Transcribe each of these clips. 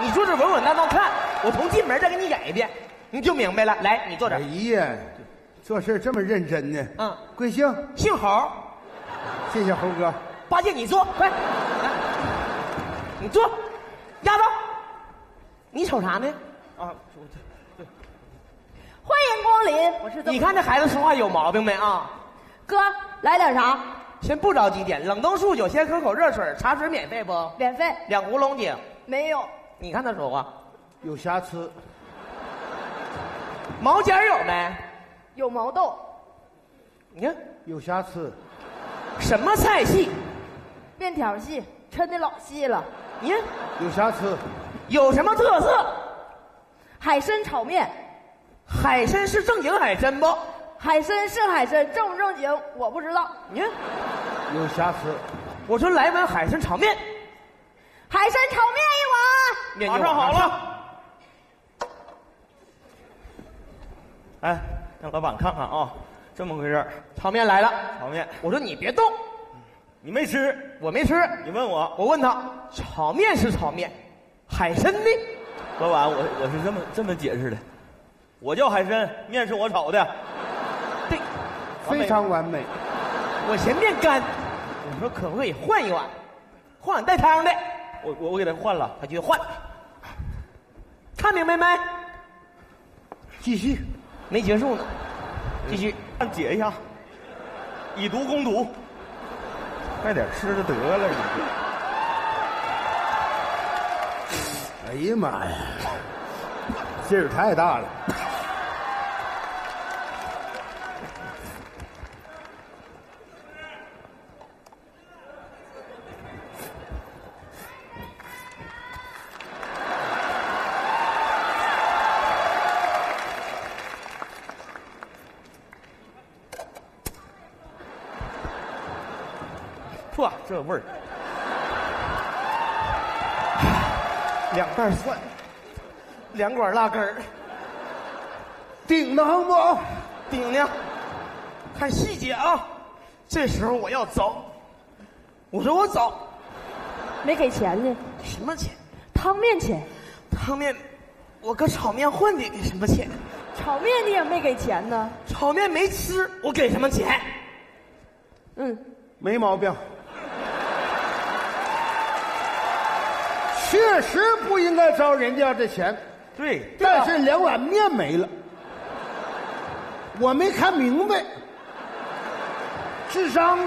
你坐这稳稳当当看，我从进门再给你演一遍，你就明白了。来，你坐这哎。呀，做事这么认真呢？嗯，贵姓？姓侯，谢谢猴哥。八戒你坐，快，来你坐，丫头，你瞅啥呢？啊，欢迎光临，我是你看这孩子说话有毛病没啊？哥来点啥？先不着急点，冷冻素酒，先喝口热水，茶水免费不？免费？两壶龙井。没有，你看他说话，有瑕疵，毛尖有没？有毛豆，你看有瑕疵，什么菜系？面条系，抻的老细了。你看有瑕疵，有什么特色？海参炒面，海参是正经海参不？海参是海参，正不正经我不知道。你看，有瑕疵，我说来碗海参炒面，海参炒面马上好了。哎，让老板看看啊，这么回事儿炒面来了。炒面我说你别动，你没吃，我没吃。你问我，我问他，炒面是炒面，海参呢？老板，我我是这么这么解释的，我叫海参，面是我炒的，对，非常完美。我嫌面干，我说可不可以换一碗，换碗带汤的？我我我给他换了，他就换。看明白没？继续，没结束呢，继续。按解一下，以毒攻毒，快点吃着得了。哎呀妈呀，劲儿太大了。嚯，这味儿，两袋蒜，两管辣根儿，顶得慌不？顶呢。看细节啊！这时候我要走，我说我走，没给钱呢，什么钱？汤面钱，汤面，我搁炒面混的，给什么钱？炒面你也没给钱呢。炒面没吃，我给什么钱？嗯，没毛病。确实不应该招人家这钱，对，但是两碗面没了，我没看明白，智商。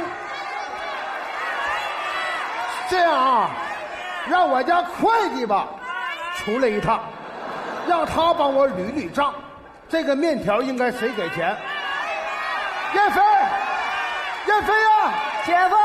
这样啊，让我家会计吧出来一趟，让他帮我捋捋账，这个面条应该谁给钱？燕飞，燕飞呀、姐夫，